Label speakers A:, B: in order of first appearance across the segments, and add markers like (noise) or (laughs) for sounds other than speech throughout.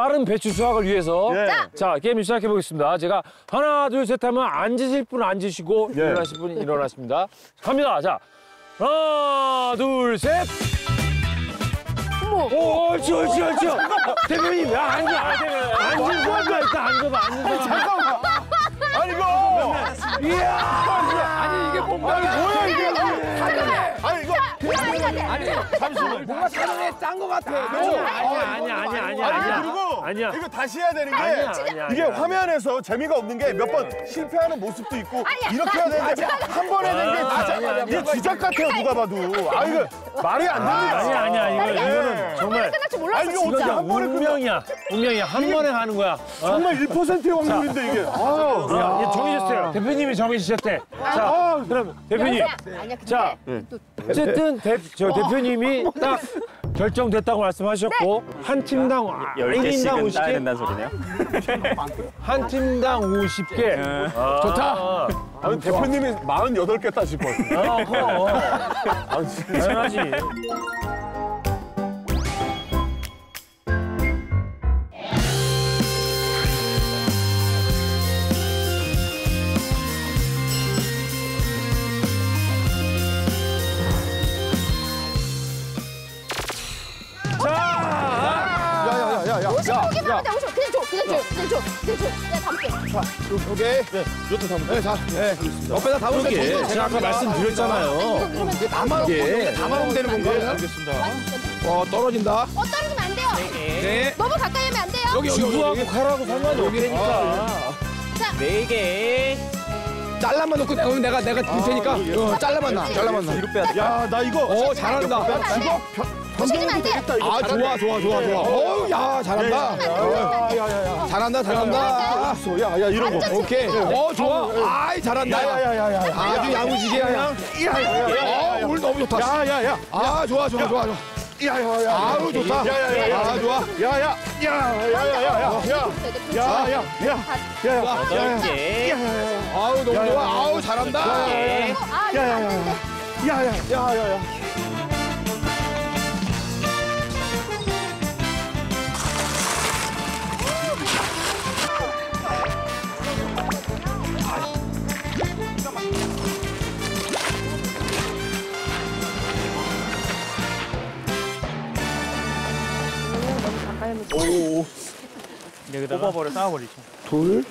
A: 빠른 배추 수확을 위해서
B: 예.
A: 자 게임 시작해 보겠습니다. 제가 하나 둘 셋 하면 앉으실 분 앉으시고
B: 예.
A: 일어나실 분 일어나십니다. 갑니다. 자 하나 둘 셋. 오, 옳지, 옳지, 옳지. 대표님, 야, 앉아, 앉아. 앉을 거야, 일단 앉아봐, 앉아봐.
B: 잠깐만. 아니 이거.
A: 이야!
C: 아니 잠시만 뭔가 사전에 짠거 같아.
A: 아니야, 아니야, 아니야, 아니야,
B: 아니
A: 아니야.
B: 그리고
A: 아니야.
B: 이거 다시 해야 되는 게
A: 아니야, 아니야,
B: 이게
A: 아니야.
B: 화면에서 재미가 없는 게 몇 번 실패하는 모습도 있고 이렇게 해야 되는데 한 번 해야 되는 게
A: 아니야,
B: 이게 주작 같아요 누가 봐도 아 이거 말이 안 됩니다
A: 아니야, 아니야, 이거,
B: 예.
A: 이거는 정말.
D: 끝날 줄
B: 아니
D: 몰랐어
B: 이거 어떻게
D: 진짜.
B: 한 번에
A: 운명이야. 운명이야. 한 번에 가는 거야. 어?
B: 정말 1%의 확률인데 이게
A: 이제 정해졌어요. 대표님이 정해주셨대. 자,
B: 아,
A: 그럼 대표님.
D: 아니야 근데
A: 자,
D: 또
A: 어쨌든 대, 저 대표님이 딱 결정됐다고 말씀하셨고 한 팀당 아, 1인당 50개,
E: 소리네요.
A: 한 팀당 50개.
C: 좋다.
B: 아니 대표님이 48개 따실 것 같아요
A: 어, 그럼.
B: 아, 진짜.
A: 당연하지.
D: 55개만 하면 돼 55. 그냥 줘 그냥 줘 그냥 줘 그냥 줘 내가 담게
C: 오케이.
B: 네, 이것도 담으면
C: 네, 자, 네. 옆에다 담으면 돼.
A: 그러게. 제가 아까 말씀드렸잖아요.
D: 이거 이거
C: 담아놓고
A: 예.
C: 담아놓으면 되는 건가요?
B: 알겠습니다
C: 어 떨어진다.
D: 어 떨어지면 안 돼요
C: 네.
D: 너무 가까이 하면 안 돼요
C: 여기 여기 여기.
A: 지구하고 칼하고 상관이 없으니까.
E: 네 개.
C: 잘라만 놓고 그러면 내가 내가 줄 테니까. 어, 잘라만 나. 잘라만 나.
B: 야나 이거
C: 어 잘한다.
B: 나 이거
D: 부시면 안
B: 이거
C: 아 좋아 좋아 좋아 좋아. 어우 야 잘한다.
B: 야야야야
C: 잘한다 잘한다.
B: 야야 이런 거
C: 오케이. 어 좋아. 아이 잘한다.
B: 야야야야야
C: 아주 야무지게 그냥. 어 오늘 너무 좋다.
B: 야야야
C: 아 좋아 좋아 좋아 좋아.
B: 야야야
C: 아우 좋다.
B: 야야야야
C: 아 좋아.
B: 야야 야야야야야 야야야야 야야
E: 여덟 개.
C: 아우 너무 좋아. 아우 잘한다.
D: 아 이거 안 되는데
B: 야야 야야야
E: 여기다가 뽑아버려 쌓아버리죠. (laughs)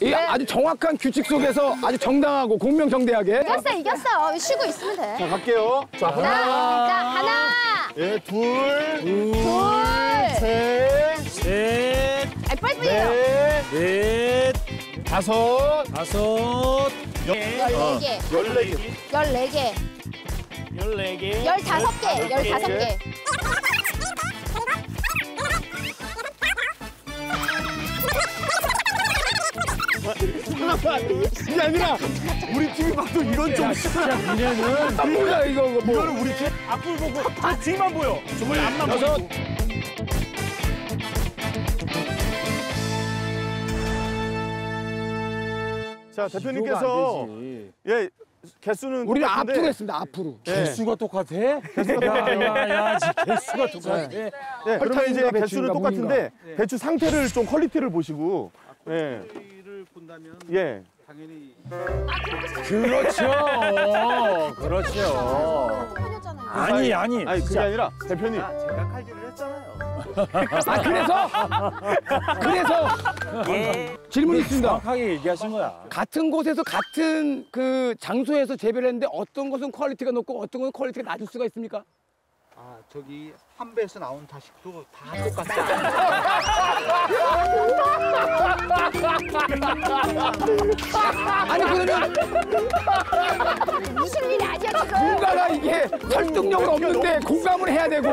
C: 이 아주 정확한 규칙 속에서 아주 정당하고 공명정대하게.
D: 이겼어 이겼어. 쉬고 있으면 돼.
B: 자 갈게요. 자
D: 자, 자
B: 하나.
D: 하나.
B: 예둘셋넷
D: 둘.
A: 셋,
D: 아니 빨리빨리요.
A: 넷,
B: 다섯.
A: 다섯,
D: 열네 개.
B: 열네 개.
D: 열네 개.
E: 열네 개.
D: 열다섯 개. 열다섯 개
B: 이게 아니라 우리 팀이 봐도 이건 좀
A: 진짜 문제는
C: 아 뭐야 이거 이거 뭐.
B: 이거는 우리 팀
E: 앞을 보고 다 뒤만 보여. 정말 앞만. 보이고.
B: 자 대표님께서. 예 개수는
C: 우리는 앞으로 했습니다 앞으로.
B: 예.
A: 개수가 똑같아? 야야야, 개수가 똑같아.
B: 예, 일단 이제
C: 배추인가,
B: 개수는 똑같은데 배추 상태를 좀 quality를 보시고 예.
E: 를 본다면
B: 예.
E: 당연히
A: 그렇죠. 그렇죠. 아니, 아니.
B: 아니 그게 아니라 대표님
E: 제가 칼질을 했잖아요.
C: 아 그래서 그래서 질문 있습니다.
A: 정확하게 얘기하신 거야.
C: 같은 곳에서 같은 그 장소에서 재배를 했는데 어떤 것은 quality가 높고 어떤 것은 quality가 낮을 수가 있습니까?
F: 아 저기 한 배에서 나온 자식도 다 똑같지 (laughs)
C: 아니 그러면
D: 무슨 일이 아니야 지금?
C: 뭔가가 이게 설득력은 없는데 공감을 해야 되고